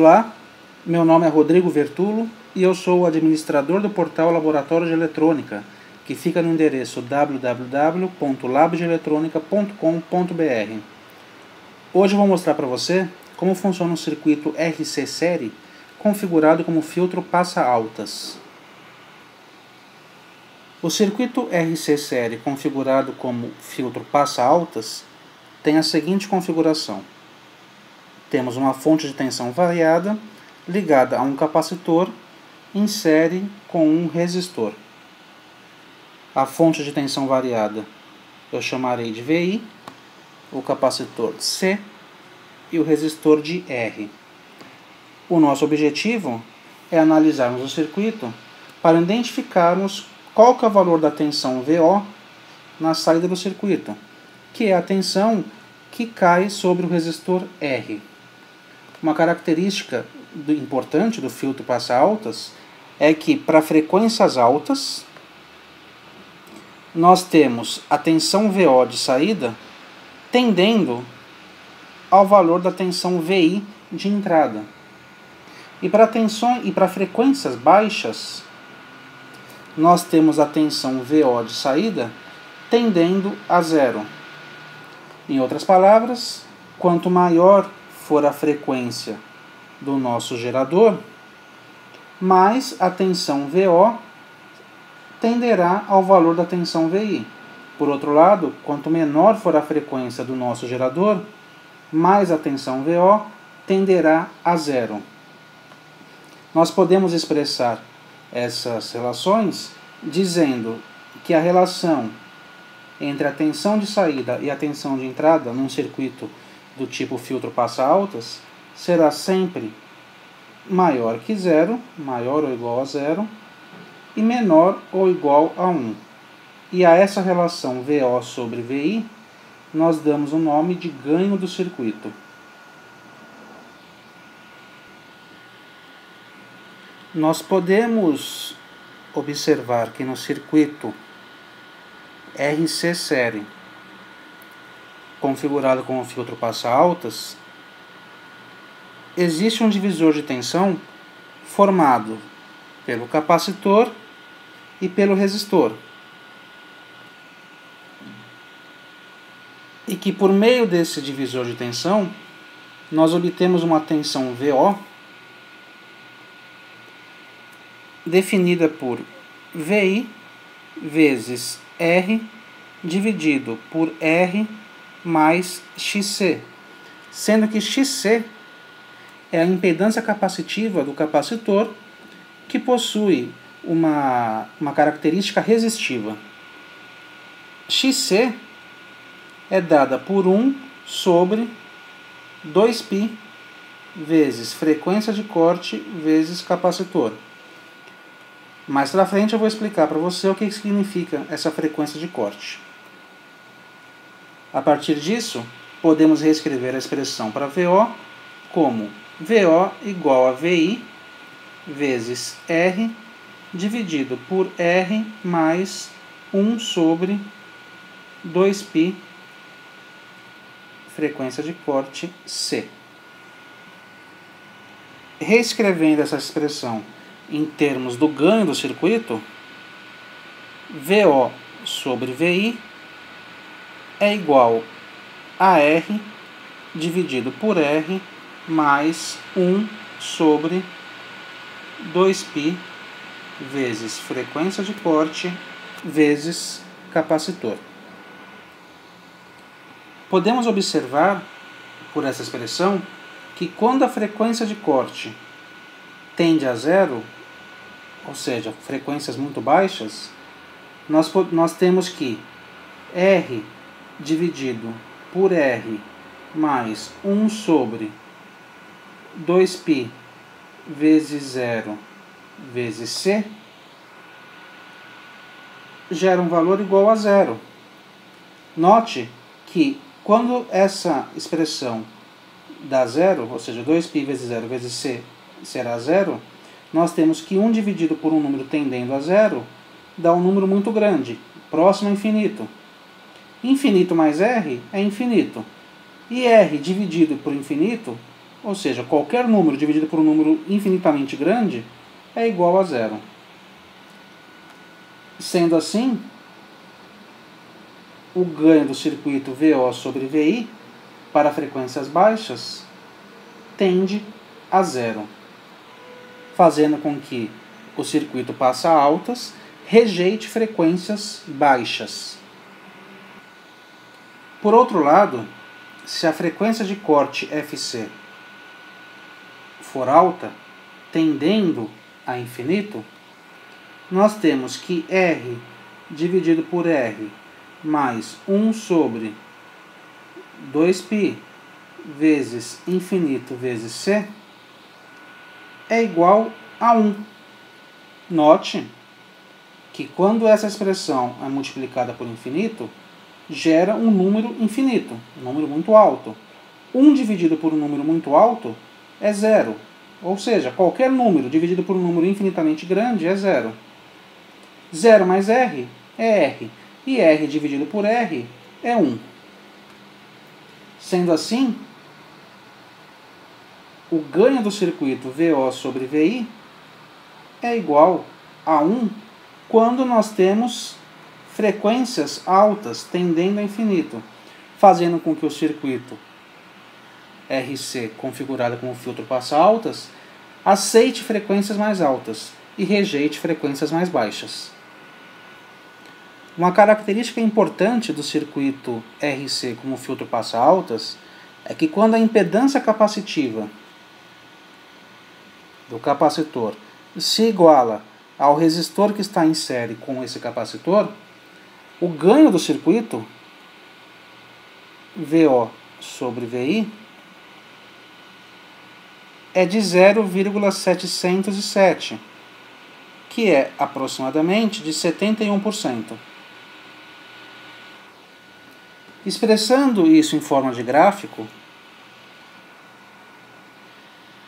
Olá, meu nome é Rodrigo Vertulo e eu sou o administrador do portal Laboratório de Eletrônica, que fica no endereço www.labdeeletronica.com.br. Hoje vou mostrar para você como funciona um circuito RC série configurado como filtro passa-altas. O circuito RC série configurado como filtro passa-altas tem a seguinte configuração. Temos uma fonte de tensão variada ligada a um capacitor em série com um resistor. A fonte de tensão variada eu chamarei de VI, o capacitor de C e o resistor de R. O nosso objetivo é analisarmos o circuito para identificarmos qual é o valor da tensão VO na saída do circuito, que é a tensão que cai sobre o resistor R. Uma característica do, importante do filtro passa altas é que para frequências altas nós temos a tensão VO de saída tendendo ao valor da tensão VI de entrada. E para tensão e para frequências baixas, nós temos a tensão VO de saída tendendo a zero. Em outras palavras, quanto maior for a frequência do nosso gerador, mais a tensão VO tenderá ao valor da tensão VI. Por outro lado, quanto menor for a frequência do nosso gerador, mais a tensão VO tenderá a zero. Nós podemos expressar essas relações dizendo que a relação entre a tensão de saída e a tensão de entrada num circuito do tipo filtro passa altas será sempre maior que zero, maior ou igual a zero, e menor ou igual a 1. E a essa relação VO sobre VI, nós damos o nome de ganho do circuito. Nós podemos observar que no circuito RC série configurado com o filtro passa-altas, existe um divisor de tensão formado pelo capacitor e pelo resistor. E que por meio desse divisor de tensão, nós obtemos uma tensão VO definida por VI vezes R dividido por R mais XC, sendo que XC é a impedância capacitiva do capacitor que possui uma, uma característica resistiva. XC é dada por 1 sobre 2π vezes frequência de corte vezes capacitor. Mais para frente eu vou explicar para você o que significa essa frequência de corte. A partir disso, podemos reescrever a expressão para VO como VO igual a VI vezes R dividido por R mais 1 sobre 2π frequência de corte C. Reescrevendo essa expressão em termos do ganho do circuito, VO sobre VI é igual a R dividido por R mais 1 sobre 2π vezes frequência de corte vezes capacitor. Podemos observar, por essa expressão, que quando a frequência de corte tende a zero, ou seja, frequências muito baixas, nós, nós temos que R dividido por R mais 1 sobre 2π vezes zero vezes C gera um valor igual a zero. Note que quando essa expressão dá zero, ou seja, 2π vezes zero vezes C será zero, nós temos que 1 dividido por um número tendendo a zero dá um número muito grande, próximo a infinito. Infinito mais R é infinito. E R dividido por infinito Ou seja, qualquer número dividido por um número infinitamente grande é igual a zero. Sendo assim, o ganho do circuito VO sobre VI para frequências baixas tende a zero, fazendo com que o circuito passe a altas rejeite frequências baixas. Por outro lado, se a frequência de corte FC for alta, tendendo a infinito, nós temos que R dividido por R mais 1 sobre 2π vezes infinito vezes C é igual a 1. Note que quando essa expressão é multiplicada por infinito, gera um número infinito, um número muito alto. 1 dividido por um número muito alto é zero. Ou seja, qualquer número dividido por um número infinitamente grande é zero. 0 mais r é r. E r dividido por r é 1. Sendo assim, o ganho do circuito VO sobre VI é igual a 1 quando nós temos frequências altas tendendo a infinito, fazendo com que o circuito RC configurado como filtro passa altas aceite frequências mais altas e rejeite frequências mais baixas. Uma característica importante do circuito RC como filtro passa altas é que quando a impedância capacitiva do capacitor se iguala ao resistor que está em série com esse capacitor, o ganho do circuito, VO sobre VI, é de 0,707, que é aproximadamente de 71%. Expressando isso em forma de gráfico,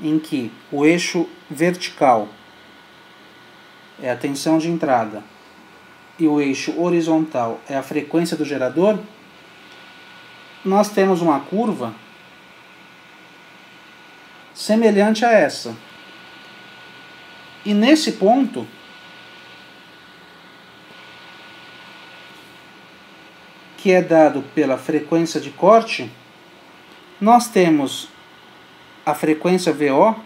em que o eixo vertical é a tensão de entrada e o eixo horizontal é a frequência do gerador, nós temos uma curva semelhante a essa. E nesse ponto, que é dado pela frequência de corte, nós temos a frequência VO,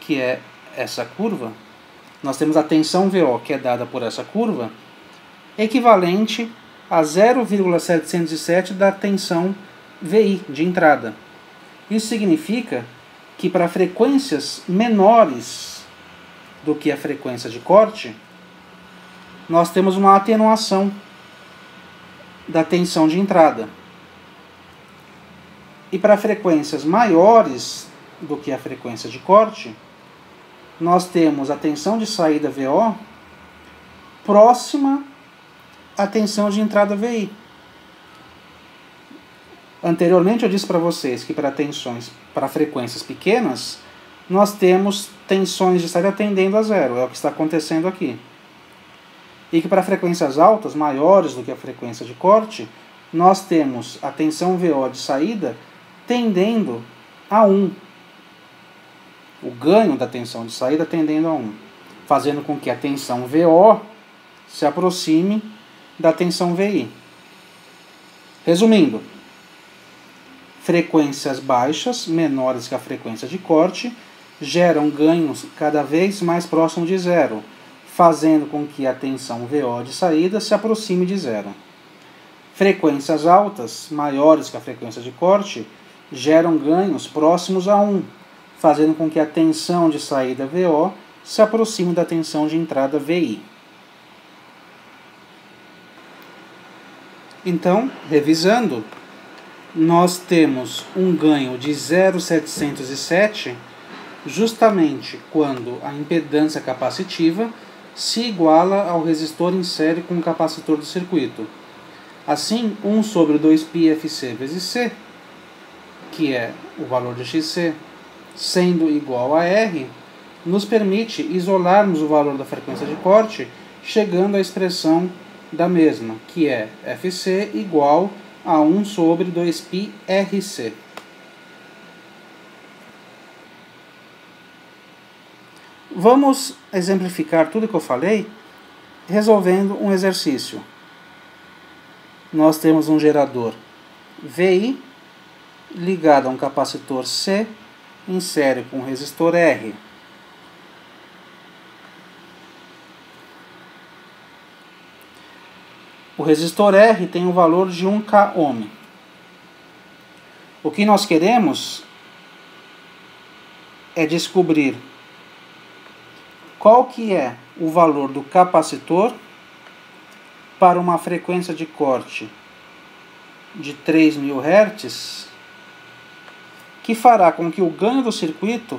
que é essa curva, nós temos a tensão VO, que é dada por essa curva, equivalente a 0,707 da tensão VI de entrada. Isso significa que para frequências menores do que a frequência de corte, nós temos uma atenuação da tensão de entrada. E para frequências maiores do que a frequência de corte, nós temos a tensão de saída VO próxima à tensão de entrada VI. Anteriormente eu disse para vocês que para tensões, para frequências pequenas, nós temos tensões de saída tendendo a zero, é o que está acontecendo aqui. E que para frequências altas, maiores do que a frequência de corte, nós temos a tensão VO de saída tendendo a 1, o ganho da tensão de saída tendendo a 1, fazendo com que a tensão VO se aproxime da tensão VI. Resumindo, frequências baixas, menores que a frequência de corte, geram ganhos cada vez mais próximos de zero, fazendo com que a tensão VO de saída se aproxime de zero. Frequências altas, maiores que a frequência de corte, geram ganhos próximos a 1, fazendo com que a tensão de saída VO se aproxime da tensão de entrada VI. Então, revisando, nós temos um ganho de 0,707 justamente quando a impedância capacitiva se iguala ao resistor em série com o capacitor do circuito. Assim, 1 sobre 2πfc vezes C, que é o valor de XC, sendo igual a R, nos permite isolarmos o valor da frequência de corte, chegando à expressão da mesma, que é Fc igual a 1 sobre 2πRc. Rc. Vamos exemplificar tudo o que eu falei resolvendo um exercício. Nós temos um gerador VI ligado a um capacitor C série com resistor R. O resistor R tem o um valor de 1 k ohm. O que nós queremos é descobrir qual que é o valor do capacitor para uma frequência de corte de 3.000 Hz, que fará com que o ganho do circuito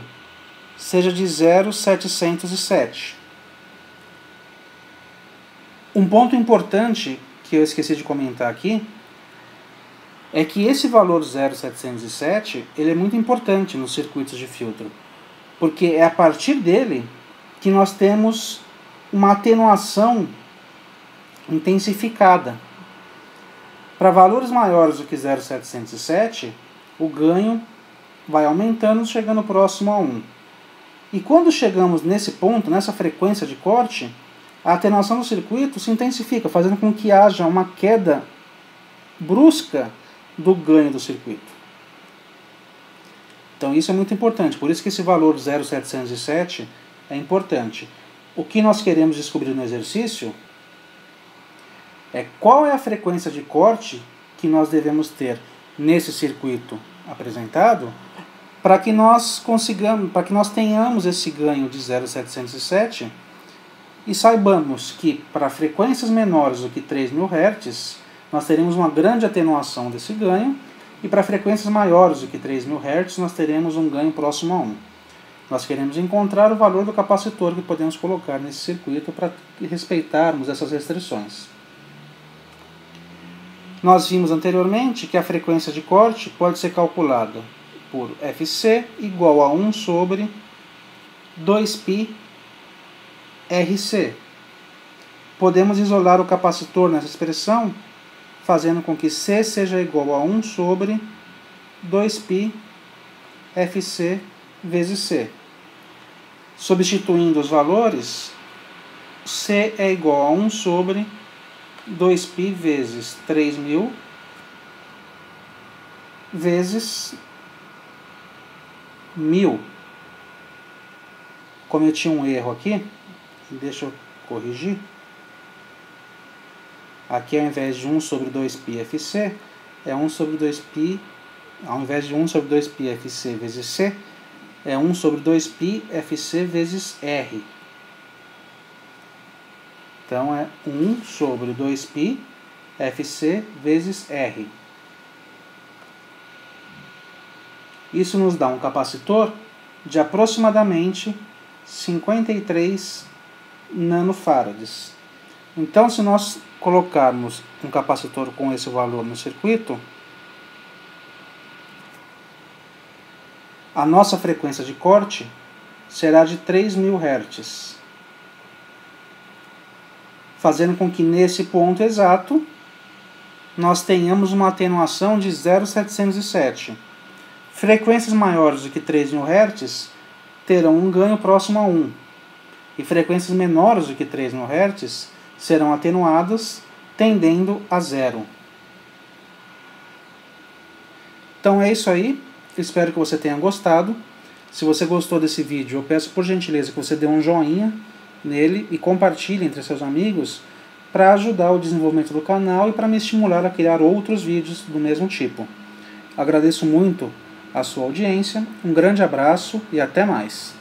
seja de 0,707. Um ponto importante que eu esqueci de comentar aqui é que esse valor 0,707 ele é muito importante nos circuitos de filtro, porque é a partir dele que nós temos uma atenuação intensificada. Para valores maiores do que 0,707, o ganho vai aumentando, chegando próximo a 1. E quando chegamos nesse ponto, nessa frequência de corte, a atenuação do circuito se intensifica, fazendo com que haja uma queda brusca do ganho do circuito. Então isso é muito importante, por isso que esse valor 0,707 é importante. O que nós queremos descobrir no exercício é qual é a frequência de corte que nós devemos ter nesse circuito apresentado para que nós consigamos, para que nós tenhamos esse ganho de 0,707 e saibamos que para frequências menores do que 3.000 Hz, nós teremos uma grande atenuação desse ganho, e para frequências maiores do que 3.000 Hz, nós teremos um ganho próximo a 1. Nós queremos encontrar o valor do capacitor que podemos colocar nesse circuito para respeitarmos essas restrições. Nós vimos anteriormente que a frequência de corte pode ser calculada por Fc igual a 1 sobre 2π RC. Podemos isolar o capacitor nessa expressão, fazendo com que C seja igual a 1 sobre 2π FC vezes C. Substituindo os valores, C é igual a 1 sobre 2π vezes 3.000 vezes 1.000. Cometi um erro aqui, Deixa eu corrigir. Aqui ao invés de 1 sobre 2π FC, é 1 sobre 2π, ao invés de 1 sobre 2π FC vezes C, é 1 sobre 2π FC vezes R. Então é 1 sobre 2π FC vezes R. Isso nos dá um capacitor de aproximadamente 53 nanofarads. Então, se nós colocarmos um capacitor com esse valor no circuito, a nossa frequência de corte será de 3.000 Hz, fazendo com que nesse ponto exato nós tenhamos uma atenuação de 0,707. Frequências maiores do que 3.000 Hz terão um ganho próximo a 1 e frequências menores do que 3.000 Hz serão atenuadas, tendendo a zero. Então é isso aí, espero que você tenha gostado. Se você gostou desse vídeo, eu peço por gentileza que você dê um joinha nele e compartilhe entre seus amigos para ajudar o desenvolvimento do canal e para me estimular a criar outros vídeos do mesmo tipo. Agradeço muito a sua audiência, um grande abraço e até mais.